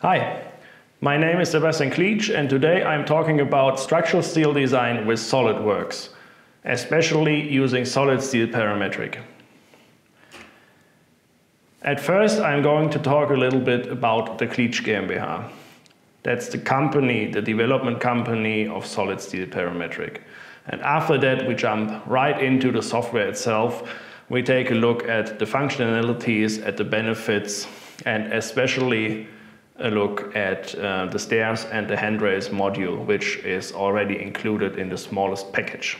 Hi, my name is Sebastian Klietsch and today I'm talking about structural steel design with SolidWorks, especially using solid steel parametric. At first I'm going to talk a little bit about the Klietsch GmbH. That's the company, the development company of solid steel parametric. And after that we jump right into the software itself. We take a look at the functionalities, at the benefits and especially a look at uh, the stairs and the handrails module, which is already included in the smallest package.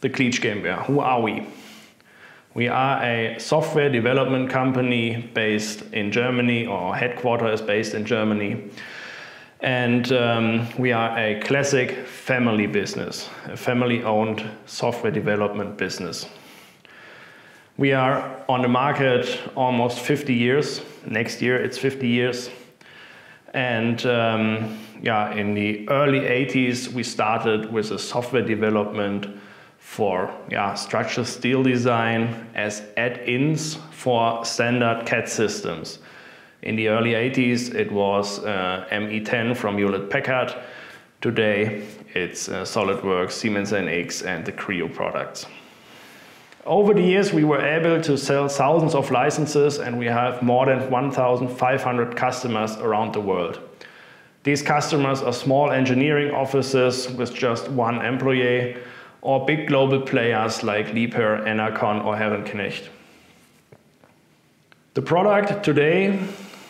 The Klietsch GmbH, who are we? We are a software development company based in Germany, or headquarters based in Germany. And um, we are a classic family business, a family owned software development business. We are on the market almost 50 years. Next year it's 50 years. And um, yeah, in the early 80s, we started with a software development for yeah, structural steel design as add-ins for standard CAD systems. In the early 80s, it was uh, ME10 from Hewlett Packard. Today, it's uh, SolidWorks, Siemens NX, and the Creo products. Over the years, we were able to sell thousands of licenses and we have more than 1,500 customers around the world. These customers are small engineering offices with just one employee or big global players like Liebherr, Enercon or Herrenknecht. The product today,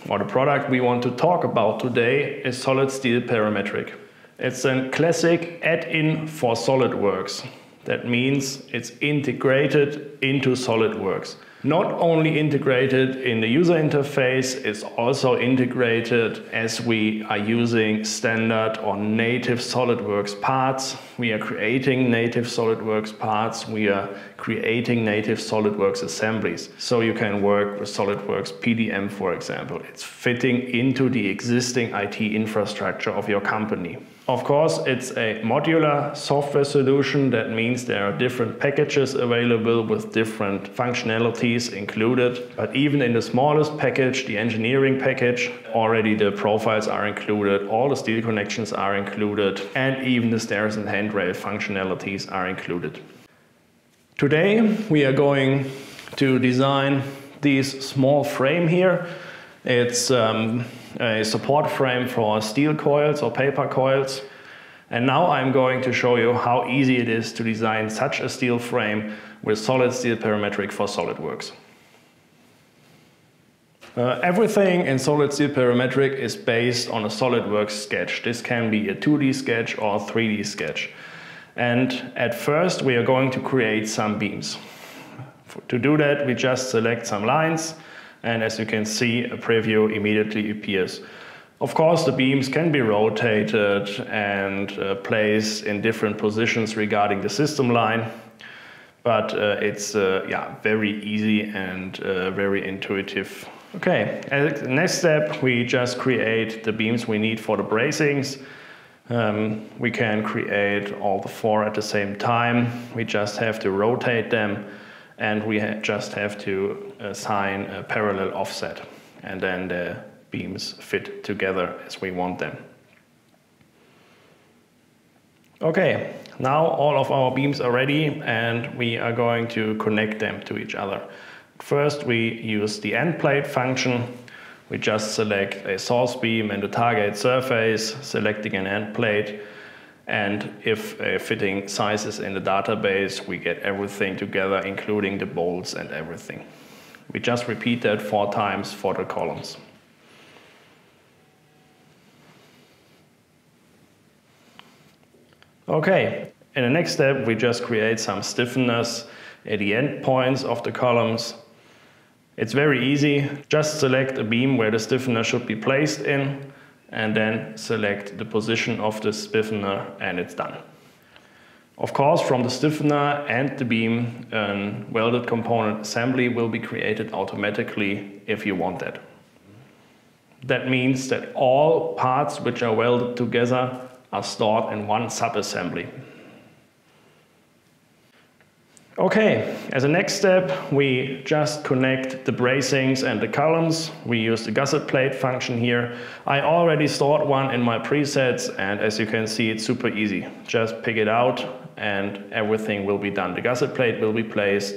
or the product we want to talk about today, is Solid Steel Parametric. It's a classic add-in for SolidWorks. That means it's integrated into SolidWorks. Not only integrated in the user interface, it's also integrated as we are using standard or native SolidWorks parts. We are creating native SolidWorks parts. We are creating native SolidWorks assemblies. So you can work with SolidWorks PDM, for example. It's fitting into the existing IT infrastructure of your company. Of course, it's a modular software solution. That means there are different packages available with different functionalities included. But even in the smallest package, the engineering package, already the profiles are included, all the steel connections are included, and even the stairs and handrail functionalities are included. Today, we are going to design this small frame here. It's um, a support frame for steel coils or paper coils. And now I'm going to show you how easy it is to design such a steel frame with solid steel parametric for SolidWorks. Uh, everything in Solid Steel Parametric is based on a SolidWorks sketch. This can be a 2D sketch or a 3D sketch. And at first we are going to create some beams. To do that we just select some lines and as you can see, a preview immediately appears. Of course, the beams can be rotated and uh, placed in different positions regarding the system line, but uh, it's uh, yeah, very easy and uh, very intuitive. Okay, next step, we just create the beams we need for the bracings. Um, we can create all the four at the same time. We just have to rotate them and we ha just have to uh, assign a parallel offset and then the beams fit together as we want them. Okay, now all of our beams are ready and we are going to connect them to each other. First we use the end plate function. We just select a source beam and a target surface, selecting an end plate and if fitting sizes in the database, we get everything together, including the bolts and everything. We just repeat that four times for the columns. Okay, in the next step, we just create some stiffeners at the end points of the columns. It's very easy. Just select a beam where the stiffener should be placed in and then select the position of the stiffener and it's done. Of course, from the stiffener and the beam, a welded component assembly will be created automatically if you want that. That means that all parts which are welded together are stored in one subassembly. Okay, as a next step, we just connect the bracings and the columns. We use the gusset plate function here. I already stored one in my presets and as you can see, it's super easy. Just pick it out and everything will be done. The gusset plate will be placed,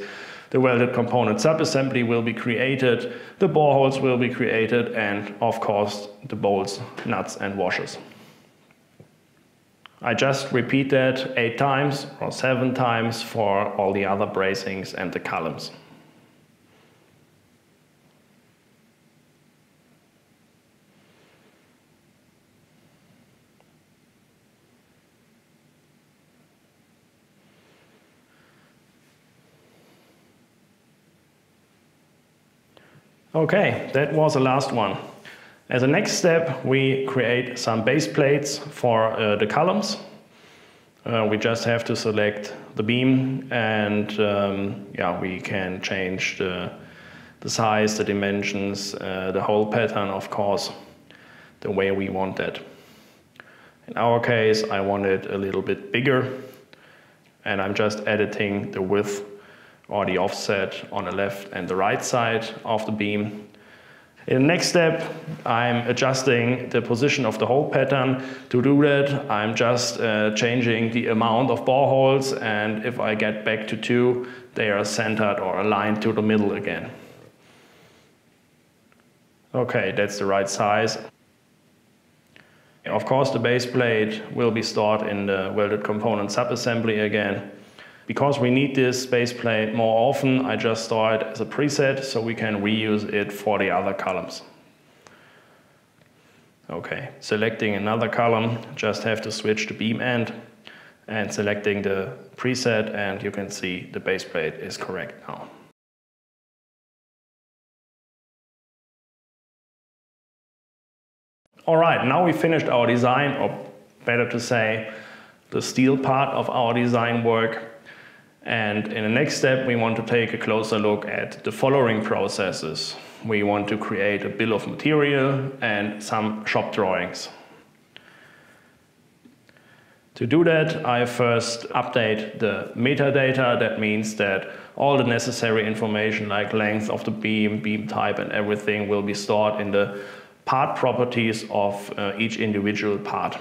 the welded component subassembly will be created, the bore holes will be created and of course the bolts, nuts and washers. I just repeat that eight times or seven times for all the other bracings and the columns. Okay, that was the last one. As a next step, we create some base plates for uh, the columns. Uh, we just have to select the beam and um, yeah, we can change the, the size, the dimensions, uh, the hole pattern, of course, the way we want that. In our case, I want it a little bit bigger and I'm just editing the width or the offset on the left and the right side of the beam in the next step, I'm adjusting the position of the hole pattern. To do that, I'm just uh, changing the amount of bore holes and if I get back to two, they are centered or aligned to the middle again. Okay, that's the right size. Of course, the base plate will be stored in the welded component subassembly again. Because we need this base plate more often, I just store it as a preset so we can reuse it for the other columns. Okay, selecting another column, just have to switch the beam end and selecting the preset and you can see the base plate is correct now. All right, now we finished our design, or better to say, the steel part of our design work. And in the next step, we want to take a closer look at the following processes. We want to create a bill of material and some shop drawings. To do that, I first update the metadata. That means that all the necessary information like length of the beam, beam type and everything will be stored in the part properties of uh, each individual part.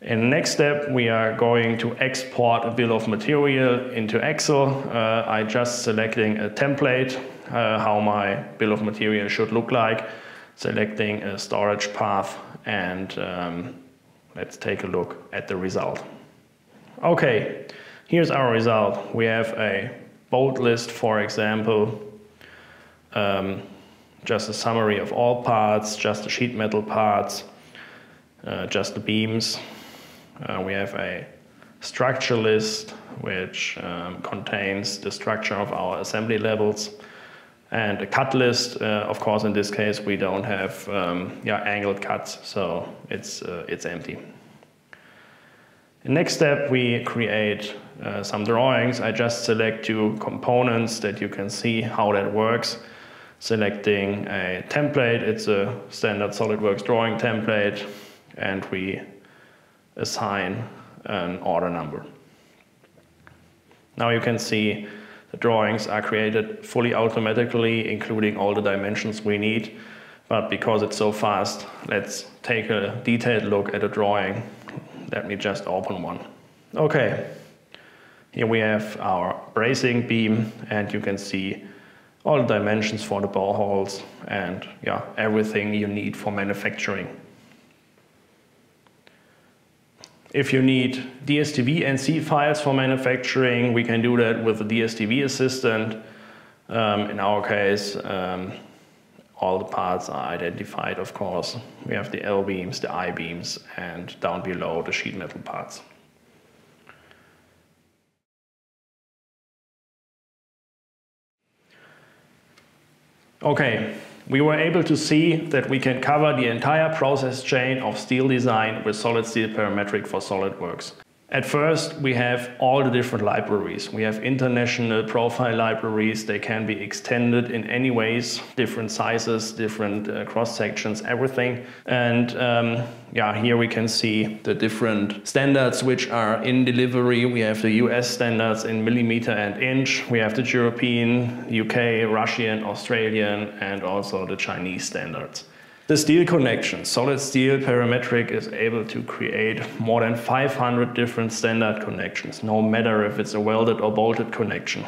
In the next step, we are going to export a bill of material into Excel. Uh, I just selecting a template, uh, how my bill of material should look like, selecting a storage path, and um, let's take a look at the result. Okay, here's our result. We have a bolt list, for example, um, just a summary of all parts, just the sheet metal parts, uh, just the beams, uh, we have a structure list which um, contains the structure of our assembly levels and a cut list. Uh, of course, in this case, we don't have um, yeah, angled cuts, so it's, uh, it's empty. Next step, we create uh, some drawings. I just select two components that you can see how that works. Selecting a template, it's a standard SolidWorks drawing template, and we assign an order number. Now you can see the drawings are created fully automatically, including all the dimensions we need. But because it's so fast, let's take a detailed look at a drawing. Let me just open one. Okay, here we have our bracing beam and you can see all the dimensions for the bore holes and yeah, everything you need for manufacturing. If you need DSTV NC files for manufacturing, we can do that with the DSTV assistant. Um, in our case, um, all the parts are identified, of course. We have the L beams, the I beams, and down below the sheet metal parts. Okay, we were able to see that we can cover the entire process chain of steel design with solid steel parametric for SolidWorks. At first, we have all the different libraries. We have international profile libraries. They can be extended in any ways, different sizes, different uh, cross sections, everything. And um, yeah, here we can see the different standards which are in delivery. We have the US standards in millimeter and inch. We have the European, UK, Russian, Australian, and also the Chinese standards. The steel connection, solid steel parametric is able to create more than 500 different standard connections, no matter if it's a welded or bolted connection.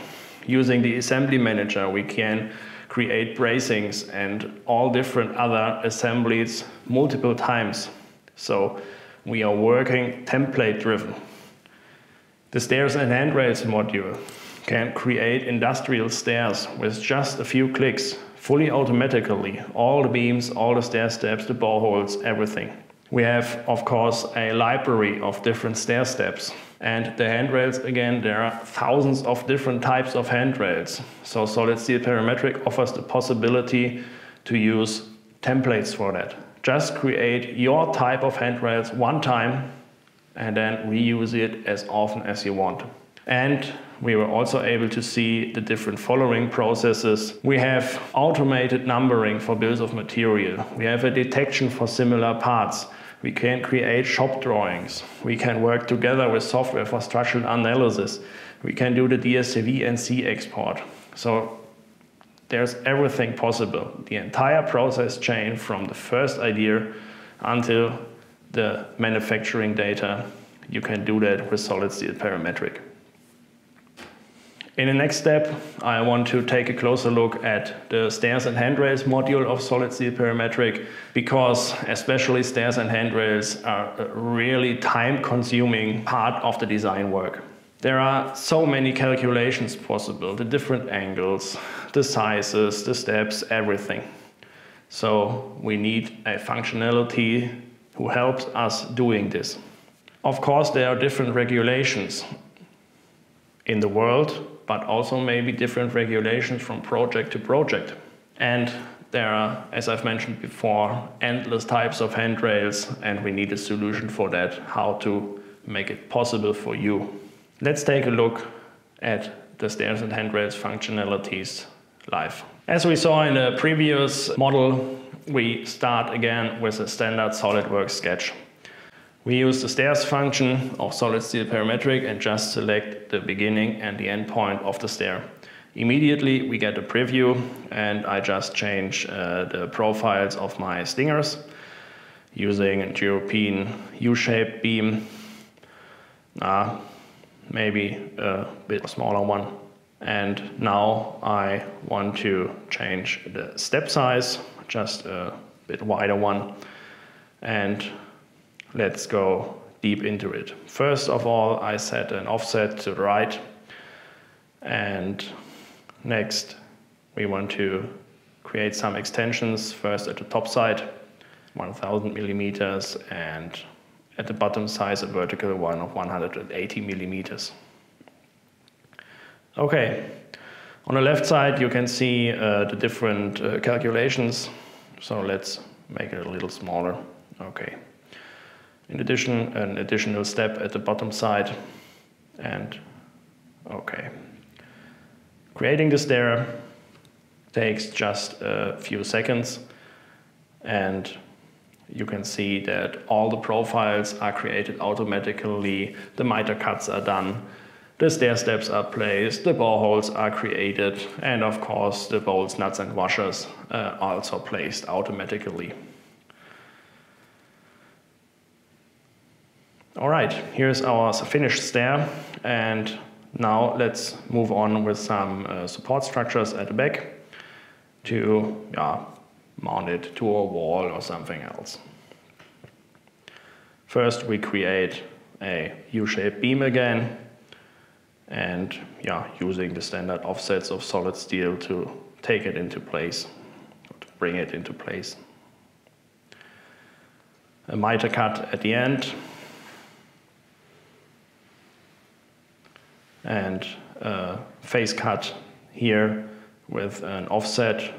Using the assembly manager, we can create bracings and all different other assemblies multiple times. So we are working template driven. The stairs and handrails module can create industrial stairs with just a few clicks fully automatically, all the beams, all the stair steps, the boreholes, everything. We have, of course, a library of different stair steps. And the handrails, again, there are thousands of different types of handrails. So Solid Steel Parametric offers the possibility to use templates for that. Just create your type of handrails one time and then reuse it as often as you want. And we were also able to see the different following processes. We have automated numbering for bills of material. We have a detection for similar parts. We can create shop drawings. We can work together with software for structural analysis. We can do the DSTV and C export. So there's everything possible. The entire process chain from the first idea until the manufacturing data, you can do that with solid steel parametric. In the next step, I want to take a closer look at the stairs and handrails module of Solid Steel Parametric because especially stairs and handrails are a really time-consuming part of the design work. There are so many calculations possible, the different angles, the sizes, the steps, everything. So we need a functionality who helps us doing this. Of course, there are different regulations in the world but also maybe different regulations from project to project. And there are, as I've mentioned before, endless types of handrails, and we need a solution for that, how to make it possible for you. Let's take a look at the stairs and handrails functionalities live. As we saw in the previous model, we start again with a standard SolidWorks sketch. We use the stairs function of solid steel parametric and just select the beginning and the end point of the stair. Immediately we get a preview and I just change uh, the profiles of my stringers using a European U-shaped beam, uh, maybe a bit smaller one. And now I want to change the step size, just a bit wider one. And let's go deep into it. First of all, I set an offset to the right. And next, we want to create some extensions. First at the top side, 1000 millimeters, and at the bottom side, a vertical one of 180 millimeters. Okay, on the left side, you can see uh, the different uh, calculations. So let's make it a little smaller. Okay. In addition, an additional step at the bottom side and okay. Creating the stair takes just a few seconds and you can see that all the profiles are created automatically, the miter cuts are done, the stair steps are placed, the boreholes are created, and of course the bolts, nuts and washers uh, are also placed automatically. All right, here's our finished stair. And now let's move on with some uh, support structures at the back to yeah, mount it to a wall or something else. First, we create a U-shaped beam again and yeah, using the standard offsets of solid steel to take it into place, to bring it into place. A miter cut at the end and a face cut here with an offset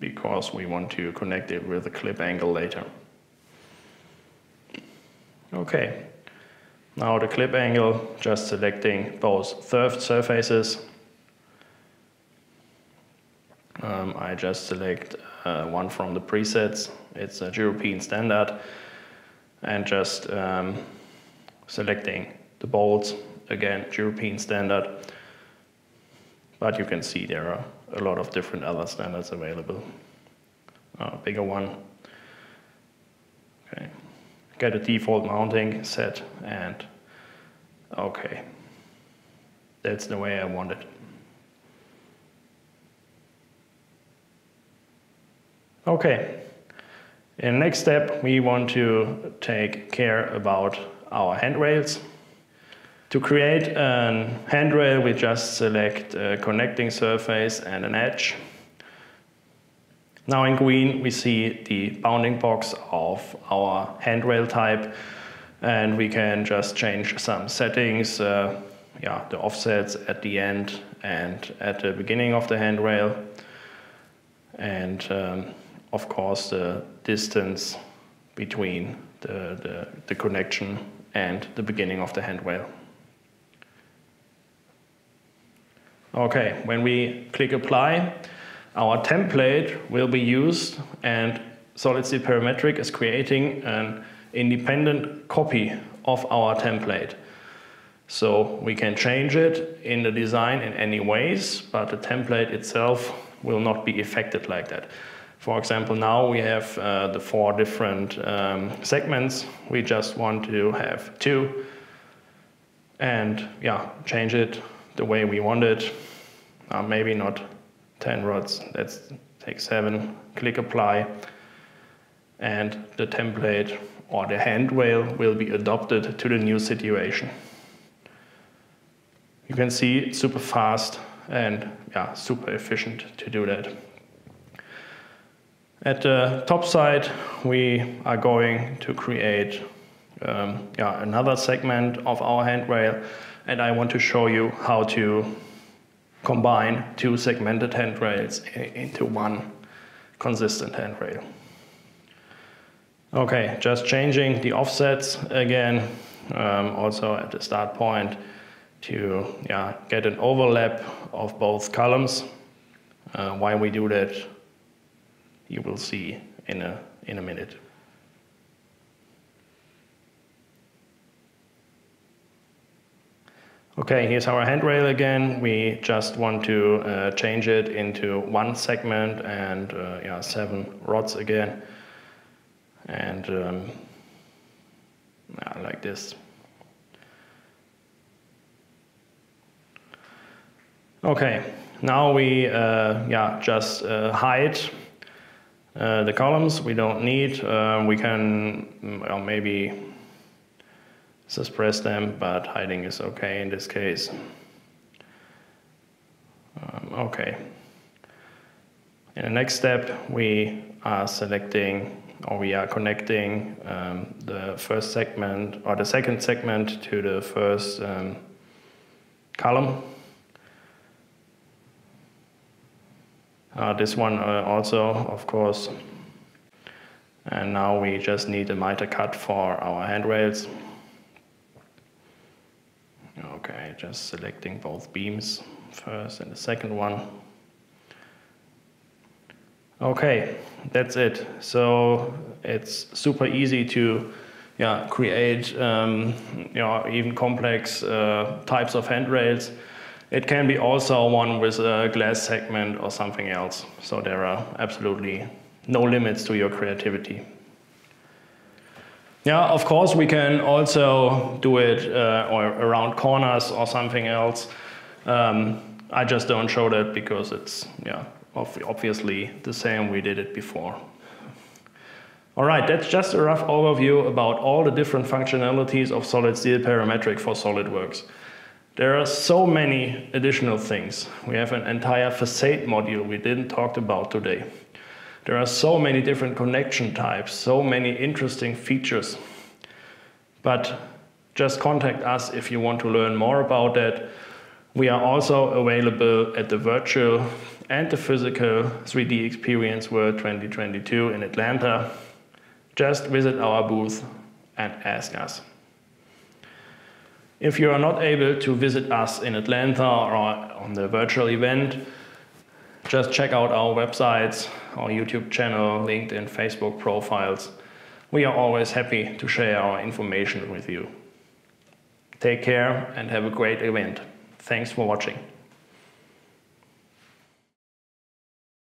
because we want to connect it with a clip angle later. Okay, Now the clip angle, just selecting both surfaces. Um, I just select uh, one from the presets. It's a European standard. And just um, selecting the bolts, again, European standard. But you can see there are a lot of different other standards available. A bigger one. Okay. Get a default mounting set and okay. That's the way I want it. Okay. In next step, we want to take care about our handrails. To create a handrail, we just select a connecting surface and an edge. Now in green, we see the bounding box of our handrail type, and we can just change some settings, uh, yeah, the offsets at the end and at the beginning of the handrail, and um, of course the distance between the, the, the connection and the beginning of the handrail. Okay, when we click apply, our template will be used and Solid Steel Parametric is creating an independent copy of our template. So we can change it in the design in any ways, but the template itself will not be affected like that. For example, now we have uh, the four different um, segments. We just want to have two and yeah, change it the way we want it. Uh, maybe not 10 rods, let's take seven, click apply, and the template or the handrail will be adopted to the new situation. You can see super fast and yeah, super efficient to do that. At the top side, we are going to create um, yeah, another segment of our handrail, and I want to show you how to combine two segmented handrails into one consistent handrail. Okay, just changing the offsets again, um, also at the start point to yeah, get an overlap of both columns. Uh, why we do that, you will see in a, in a minute. Okay, here's our handrail again. We just want to uh, change it into one segment and uh, yeah, seven rods again. And um, yeah, like this. Okay, now we uh, yeah, just uh, hide uh, the columns we don't need. Uh, we can well, maybe suppress them, but hiding is okay in this case. Um, okay. In the next step, we are selecting or we are connecting um, the first segment or the second segment to the first um, column. Uh, this one uh, also, of course. And now we just need a miter cut for our handrails. Okay, just selecting both beams first and the second one. Okay, that's it. So it's super easy to yeah, create um, you know, even complex uh, types of handrails. It can be also one with a glass segment or something else. So there are absolutely no limits to your creativity. Yeah, of course, we can also do it uh, or around corners or something else. Um, I just don't show that because it's yeah, obviously the same we did it before. All right, that's just a rough overview about all the different functionalities of Solid Steel Parametric for SolidWorks. There are so many additional things. We have an entire facade module we didn't talk about today. There are so many different connection types, so many interesting features. But just contact us if you want to learn more about that. We are also available at the virtual and the physical 3D Experience World 2022 in Atlanta. Just visit our booth and ask us. If you are not able to visit us in Atlanta or on the virtual event, just check out our websites, our YouTube channel, LinkedIn, Facebook profiles. We are always happy to share our information with you. Take care and have a great event. Thanks for watching.